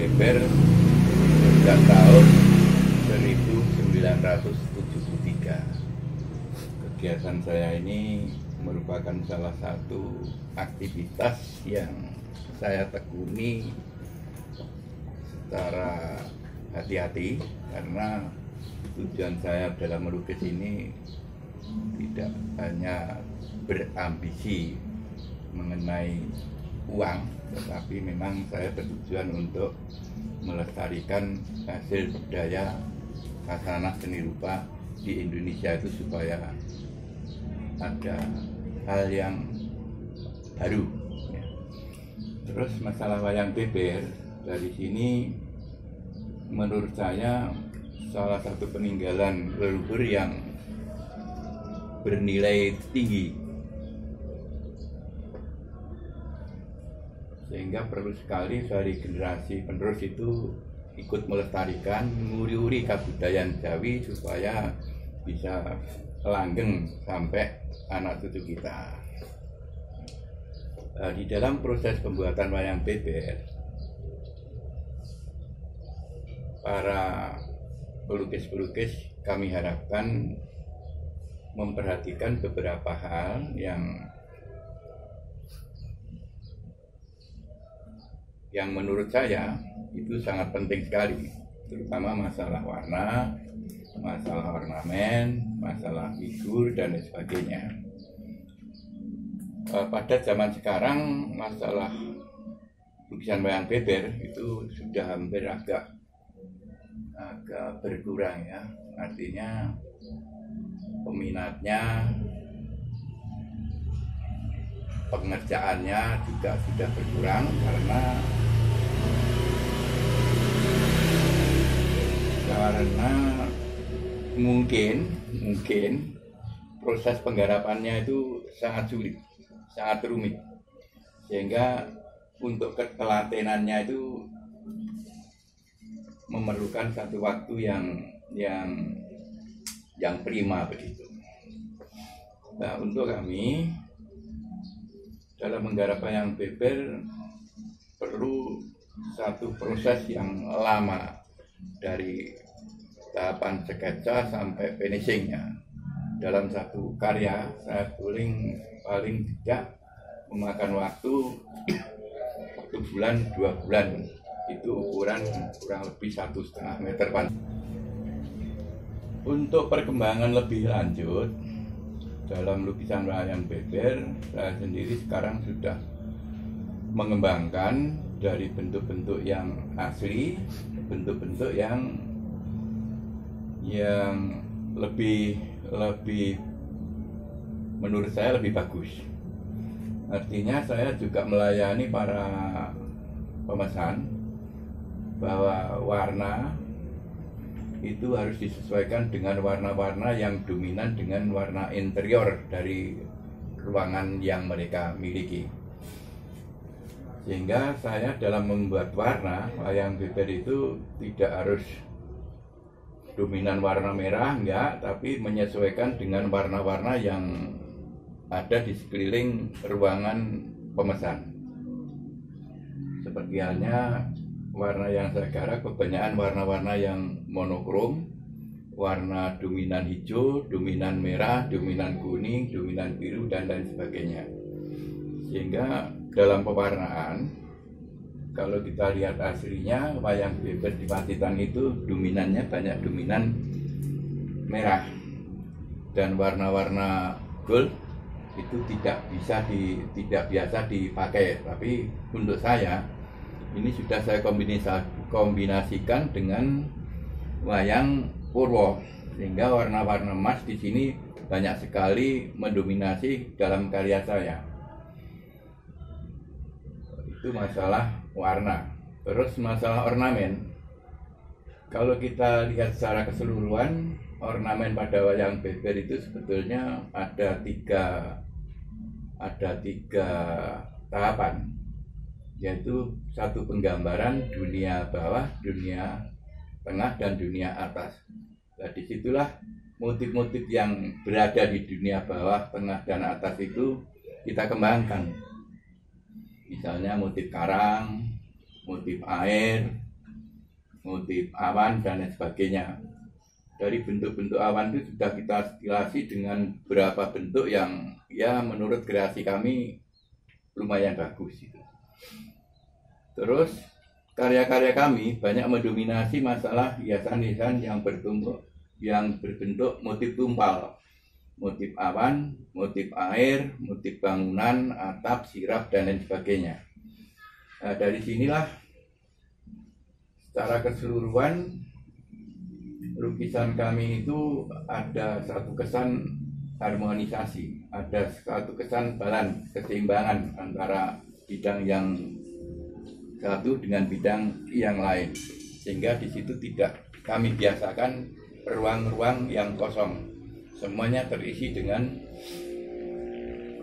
Beber sejak tahun 1973. Kegiatan saya ini merupakan salah satu aktivitas yang saya tekuni secara hati-hati karena tujuan saya dalam melukis ini tidak hanya berambisi mengenai uang tetapi memang saya bertujuan untuk melestarikan hasil budaya khasana seni rupa di Indonesia itu supaya ada hal yang baru ya. terus masalah wayang beber dari sini menurut saya salah satu peninggalan leluhur yang bernilai tinggi sehingga perlu sekali dari generasi penerus itu ikut melestarikan nguri-uri kebudayaan Jawi supaya bisa langgeng sampai anak cucu kita. Eh, di dalam proses pembuatan wayang beber para pelukis-pelukis kami harapkan memperhatikan beberapa hal yang yang menurut saya itu sangat penting sekali terutama masalah warna, masalah ornamen, masalah figur dan sebagainya. Eh, pada zaman sekarang masalah lukisan wayang beber itu sudah hampir agak agak berkurang ya. Artinya peminatnya pengerjaannya juga sudah berkurang karena karena mungkin mungkin proses penggarapannya itu sangat sulit sangat rumit sehingga untuk ketelatenannya itu memerlukan satu waktu yang yang yang prima begitu. Nah untuk kami dalam menggarap yang beber perlu satu proses yang lama dari tahapan sketsa sampai finishingnya. Dalam satu karya saya paling paling tidak memakan waktu satu bulan dua bulan. Itu ukuran kurang lebih satu setengah meter pan untuk perkembangan lebih lanjut dalam lukisan wayang beber saya sendiri sekarang sudah mengembangkan dari bentuk-bentuk yang asli bentuk-bentuk yang yang lebih lebih menurut saya lebih bagus artinya saya juga melayani para pemesan bahwa warna itu harus disesuaikan dengan warna-warna yang dominan dengan warna interior dari ruangan yang mereka miliki. Sehingga saya dalam membuat warna wayang beber itu tidak harus dominan warna merah enggak, tapi menyesuaikan dengan warna-warna yang ada di sekeliling ruangan pemesan. Seperti halnya warna yang saya kebanyakan warna-warna yang monokrom warna dominan hijau, dominan merah, dominan kuning, dominan biru dan lain sebagainya. Sehingga dalam pewarnaan kalau kita lihat aslinya wayang beber di Pacitan itu dominannya banyak dominan merah. Dan warna-warna gold itu tidak bisa di tidak biasa dipakai. Tapi untuk saya ini sudah saya kombinasikan dengan wayang Purwo. Sehingga warna-warna emas di sini banyak sekali mendominasi dalam karya saya. Itu masalah warna terus masalah ornamen kalau kita lihat secara keseluruhan ornamen pada wayang beber itu sebetulnya ada tiga ada tiga tahapan yaitu satu penggambaran dunia bawah, dunia tengah, dan dunia atas. Nah, di situlah motif-motif yang berada di dunia bawah, tengah, dan atas itu kita kembangkan. Misalnya motif karang, motif air, motif awan dan lain sebagainya. Dari bentuk-bentuk awan itu sudah kita stilasi dengan beberapa bentuk yang ya menurut kreasi kami lumayan bagus itu. Terus karya-karya kami banyak mendominasi masalah hiasan-hiasan yang bertumpuk yang berbentuk motif tumpal motif awan, motif air, motif bangunan, atap, sirap, dan lain sebagainya. Nah, dari sinilah secara keseluruhan lukisan kami itu ada satu kesan harmonisasi, ada satu kesan balan, keseimbangan antara bidang yang satu dengan bidang yang lain. Sehingga di situ tidak kami biasakan ruang-ruang yang kosong semuanya terisi dengan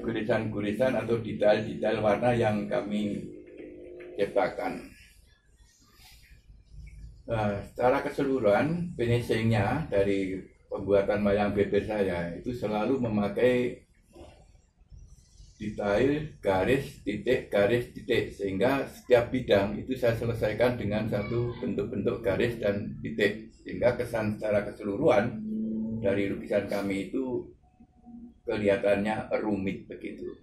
gurisan-gurisan atau detail-detail warna yang kami ciptakan. Nah, secara keseluruhan finishingnya dari pembuatan wayang beber saya itu selalu memakai detail garis titik garis titik sehingga setiap bidang itu saya selesaikan dengan satu bentuk-bentuk garis dan titik sehingga kesan secara keseluruhan dari lukisan kami itu kelihatannya rumit begitu.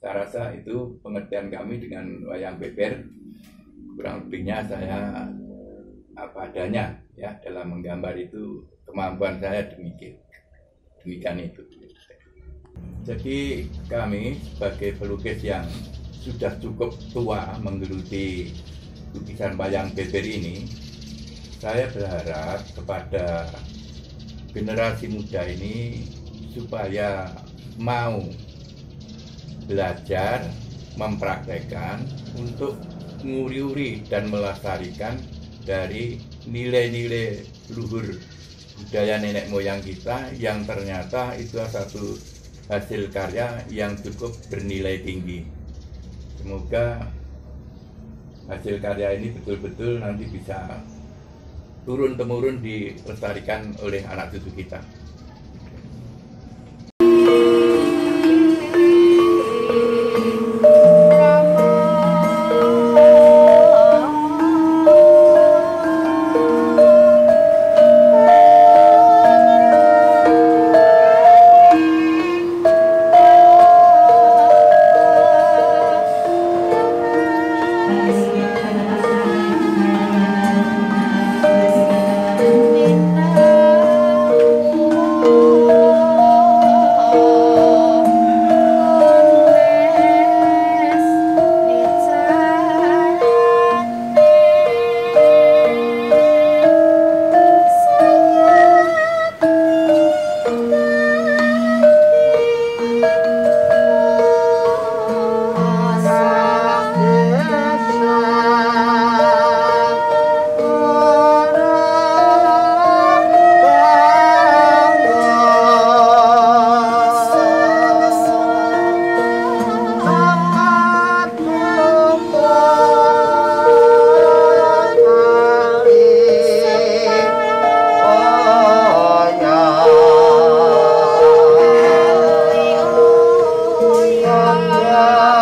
Saya rasa itu pengertian kami dengan wayang beber kurang lebihnya saya apa adanya ya dalam menggambar itu kemampuan saya demikian demikian itu. Jadi kami sebagai pelukis yang sudah cukup tua menggeluti lukisan wayang beber ini, saya berharap kepada generasi muda ini supaya mau belajar, mempraktekkan untuk nguri-uri dan melestarikan dari nilai-nilai luhur budaya nenek moyang kita yang ternyata itu satu hasil karya yang cukup bernilai tinggi. Semoga hasil karya ini betul-betul nanti bisa turun temurun dilestarikan oleh anak cucu kita. Senhor.